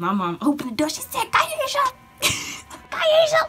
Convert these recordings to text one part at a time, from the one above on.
My mom opened the door. She said, Kaisha, Kaisha,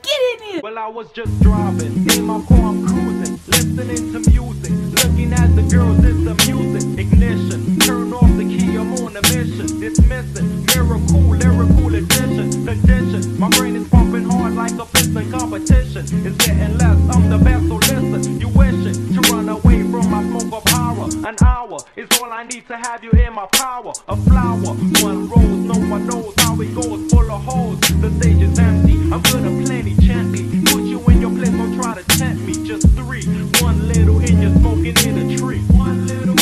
get in here. Well, I was just driving in my car, I'm cruising, listening to music, looking at the girls, it's the music, ignition, turn off the key, I'm on a mission, dismissing, miracle, lyrical addition, condition, my brain is pumping hard like a piston competition, it's getting less, I'm the best, so listen, you wishing to run away from my smoke of horror, an hour is all I need to have you in my power, a the stage is empty, I'm gonna plenty gently, put you in your place, don't try to tempt me, just three, one little in you smoking in a tree, one little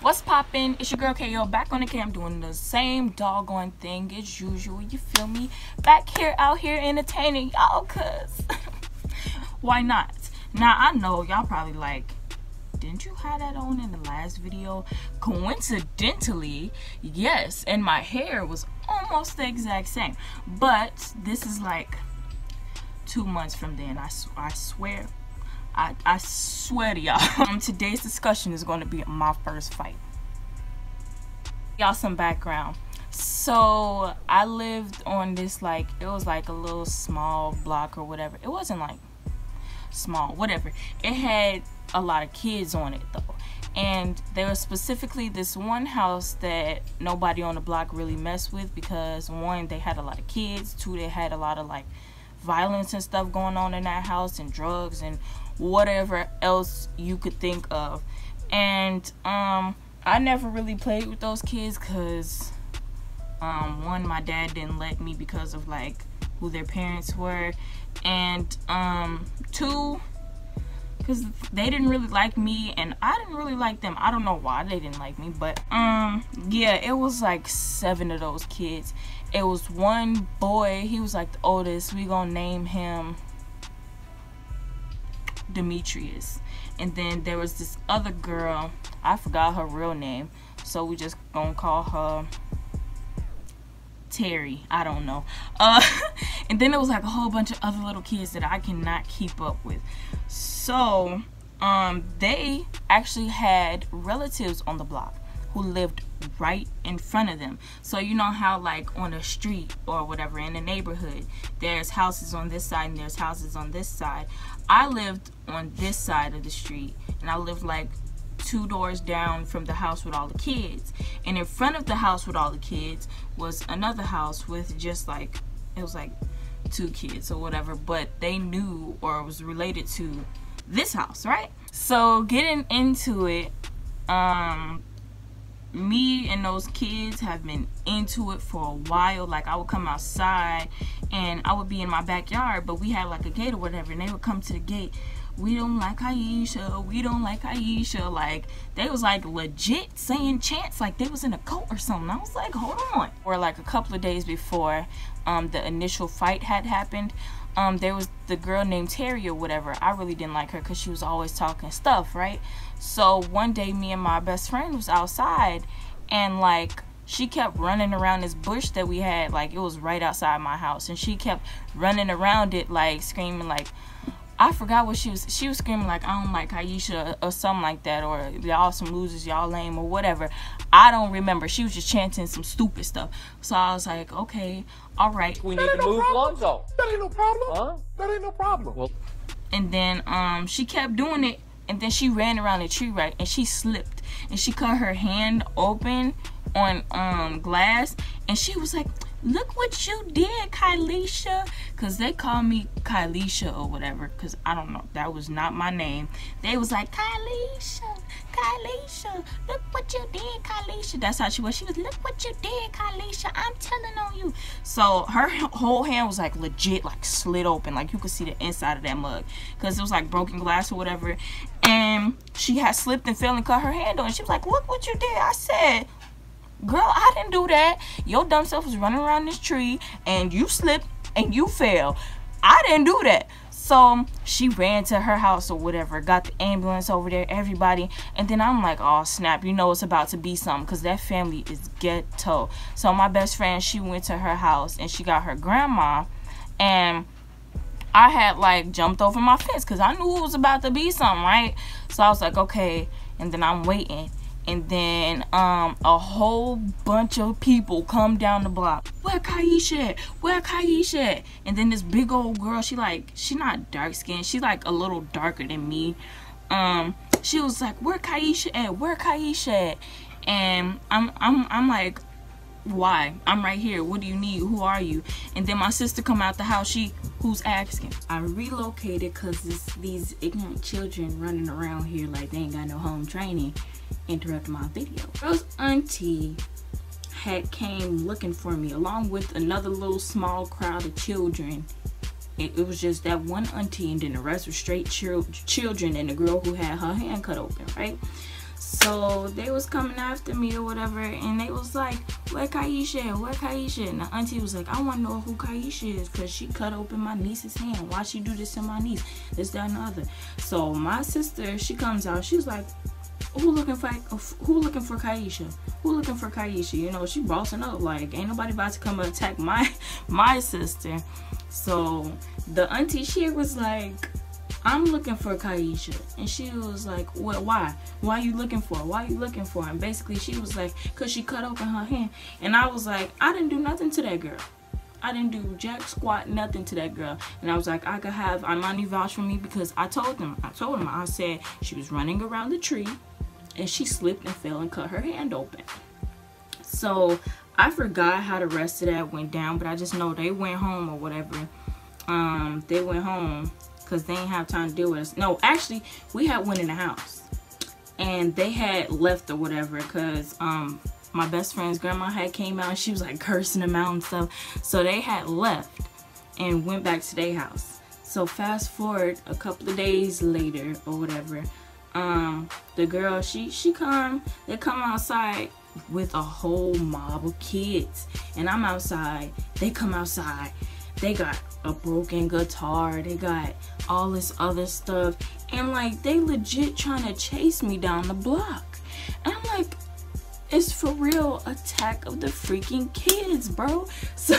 What's poppin'? It's your girl KO back on the cam doing the same doggone thing as usual. You feel me? Back here, out here entertaining y'all, cuz. Why not? Now, I know y'all probably like, didn't you have that on in the last video? Coincidentally, yes, and my hair was almost the exact same. But this is like two months from then. i, I swear. I, I swear to y'all. Um, today's discussion is going to be my first fight. Y'all some background. So I lived on this like it was like a little small block or whatever. It wasn't like small, whatever. It had a lot of kids on it though. And there was specifically this one house that nobody on the block really messed with because one, they had a lot of kids, two, they had a lot of like violence and stuff going on in that house and drugs and whatever else you could think of. And um I never really played with those kids cuz um one my dad didn't let me because of like who their parents were and um two because they didn't really like me and i didn't really like them i don't know why they didn't like me but um yeah it was like seven of those kids it was one boy he was like the oldest we gonna name him demetrius and then there was this other girl i forgot her real name so we just gonna call her Terry. I don't know. Uh, and then there was like a whole bunch of other little kids that I cannot keep up with. So, um, they actually had relatives on the block who lived right in front of them. So you know how like on a street or whatever in a neighborhood, there's houses on this side and there's houses on this side. I lived on this side of the street and I lived like two doors down from the house with all the kids. And in front of the house with all the kids was another house with just like it was like two kids or whatever, but they knew or was related to this house, right? So getting into it, um me and those kids have been into it for a while. Like I would come outside and I would be in my backyard, but we had like a gate or whatever, and they would come to the gate. We don't like Aisha. We don't like Aisha. Like they was like legit saying chants like they was in a cult or something. I was like, hold on. Or like a couple of days before um, the initial fight had happened, um, there was the girl named Terry or whatever. I really didn't like her because she was always talking stuff, right? So one day, me and my best friend was outside, and like she kept running around this bush that we had. Like it was right outside my house, and she kept running around it, like screaming, like I forgot what she was. She was screaming like I don't like Aisha or something like that, or y'all some losers, y'all lame or whatever. I don't remember. She was just chanting some stupid stuff. So I was like, okay, all right. We need to move Lonzo. That ain't no problem. Huh? That ain't no problem. Well, and then um she kept doing it and then she ran around the tree right and she slipped and she cut her hand open on um glass and she was like look what you did kylisha because they call me kylisha or whatever because i don't know. That was not my name. They was like kylisha kylisha look what you did kylisha that's how she was. She was look what you did kylisha i'm telling on you. So her whole hand was like legit like slit open. Like you could see the inside of that mug. Because it was like broken glass or whatever. And she had slipped and fell and cut her hand on. She was like look what you did. I said girl i didn't do that your dumb self was running around this tree and you slipped and you fell i didn't do that so um, she ran to her house or whatever, got the ambulance over there, everybody. And then I'm like, oh snap, you know it's about to be something because that family is ghetto. So my best friend, she went to her house and she got her grandma and I had like jumped over my fence because I knew it was about to be something, right? So I was like, okay. And then I'm waiting. And then um a whole bunch of people come down the block. Where Kaisha at? Where Kaisha at? And then this big old girl, she like she not dark skinned, she like a little darker than me. Um, she was like, Where Kaisha at? Where Kaisha at? And I'm I'm I'm like, why? I'm right here. What do you need? Who are you? And then my sister come out the house. She who's asking? I relocated because these ignorant children running around here like they ain't got no home training interrupt my video. Girl's auntie had came looking for me along with another little small crowd of children. It, it was just that one auntie and then the rest were straight children and the girl who had her hand cut open, right? So they was coming after me or whatever, and they was like, "Where Kaisha? Where Kaisha?" And the auntie was like, "I want to know who Kaisha is, cause she cut open my niece's hand. Why she do this to my niece? This, that, and the other." So my sister, she comes out. She's like, who looking for who looking for Kaisha? Who looking for Kaisha? You know, she bossing up like ain't nobody about to come attack my my sister. So the auntie she was like, I'm looking for Kaisha. And she was like, What why? Why you looking for her? Why you looking for her? And basically she was like, Cause she cut open her hand. And I was like, I didn't do nothing to that girl. I didn't do jack squat nothing to that girl. And I was like, I could have Imani vouch for me because I told them, I told them, I said she was running around the tree and she slipped and fell and cut her hand open. So I forgot how the rest of that went down, but I just know they went home or whatever. Um, they went home because they didn't have time to deal with us. No, actually, we had one in the house, and they had left or whatever because um, my best friend's grandma had came out and she was like cursing them out and stuff. So they had left and went back to their house. So fast forward a couple of days later or whatever, um the girl she she come they come outside with a whole mob of kids. And i'm outside they come outside they got a broken guitar they got all this other stuff. And like they legit trying to chase me down the block. And i'm like it's for real attack of the freaking kids bro. So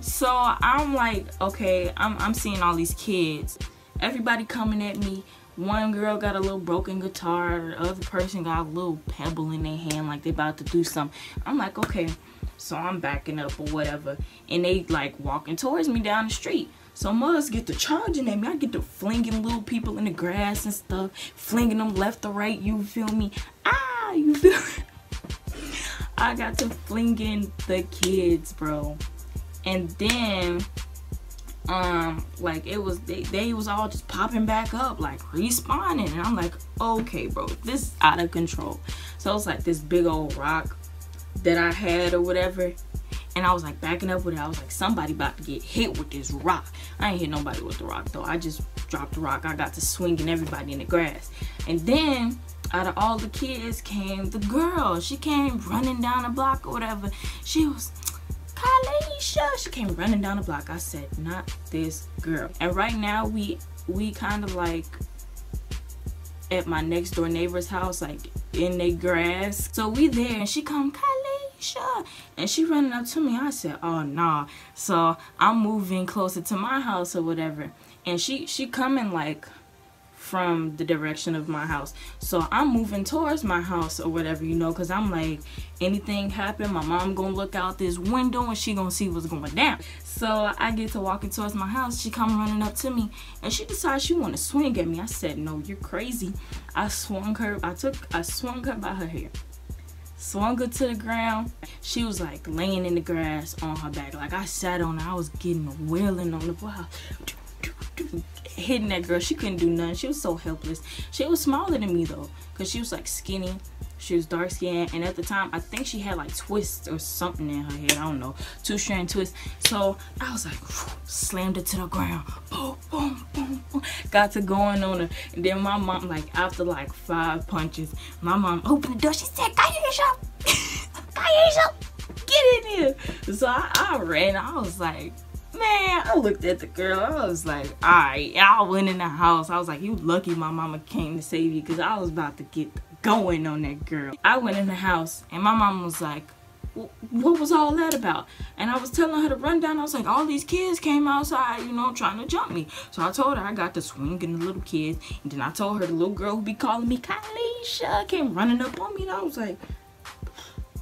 so i'm like okay i'm, I'm seeing all these kids. Everybody coming at me one girl got a little broken guitar the other person got a little pebble in their hand like they about to do something. I'm like okay so i'm backing up or whatever. And they like walking towards me down the street. So mothers get to charging at me. I get to flinging little people in the grass and stuff flinging them left or right you feel me? Ah you feel i got to flinging the kids bro. And then um like it was they, they was all just popping back up like respawning. And i'm like okay bro this is out of control. So it's like this big old rock that i had or whatever. And i was like backing up with it. I was like somebody about to get hit with this rock. I ain't hit nobody with the rock though. I just dropped the rock. I got to swinging everybody in the grass. And then out of all the kids came the girl. She came running down the block or whatever. She was Kalisha. She came running down the block. I said, not this girl. And right now we we kind of like at my next door neighbor's house, like in the grass. So we there and she come, Kalisha. And she running up to me. I said, oh nah. So I'm moving closer to my house or whatever. And she she coming like from the direction of my house. So I'm moving towards my house or whatever, you know, because I'm like, anything happen, my mom gonna look out this window and she gonna see what's going down. So I get to walking towards my house. She come running up to me and she decides she want to swing at me. I said, no, you're crazy. I swung her, I took, I swung her by her hair swung her to the ground. She was like laying in the grass on her back. Like I sat on her, I was getting wailing on the wall hitting that girl. She couldn't do nothing. She was so helpless. She was smaller than me though, cause she was like skinny. She was dark skinned, and at the time, I think she had like twists or something in her head. I don't know, two strand twists. So I was like, slammed it to the ground. Boom, boom, boom, boom. Got to going on her, and then my mom, like after like five punches, my mom opened the door. She said, "Kaisha, Kaisha, get in here." So I, I ran. I was like Man, I looked at the girl. I was like, all right. I went in the house. I was like, you lucky my mama came to save you because I was about to get going on that girl. I went in the house and my mom was like, what was all that about? And I was telling her to run down. I was like, all these kids came outside, you know, trying to jump me. So I told her I got the swinging the little kids. And then I told her the little girl who be calling me Kylisha came running up on me. And I was like,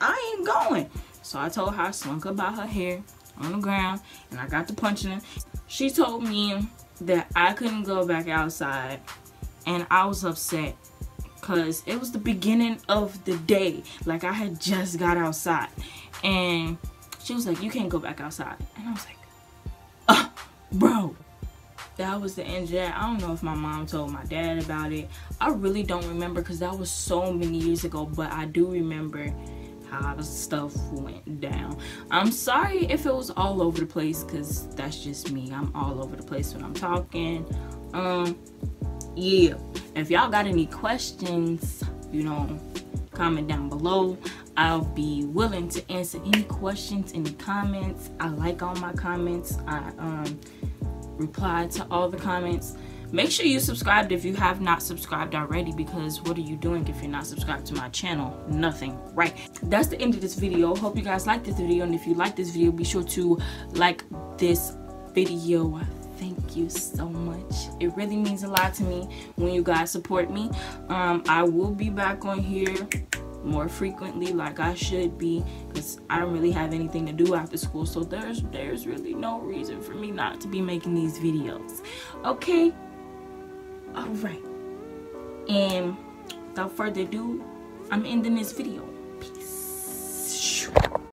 I ain't going. So I told her I swung her by her hair on the ground. And I got to punching her. She told me that I couldn't go back outside. And I was upset because it was the beginning of the day. Like I had just got outside. And she was like, you can't go back outside. And I was like, uh, bro. That was the end of that. I don't know if my mom told my dad about it. I really don't remember because that was so many years ago. But I do remember how stuff went down. I'm sorry if it was all over the place because that's just me. I'm all over the place when I'm talking. Um, yeah if y'all got any questions you know comment down below i'll be willing to answer any questions in the comments i like all my comments i um reply to all the comments make sure you subscribed if you have not subscribed already because what are you doing if you're not subscribed to my channel? Nothing right? That's the end of this video. Hope you guys like this video and if you like this video be sure to like this video. Thank you so much. It really means a lot to me when you guys support me. Um, i will be back on here more frequently like i should be because i don't really have anything to do after school. So there's there's really no reason for me not to be making these videos. Okay all right. And without further ado i'm ending this video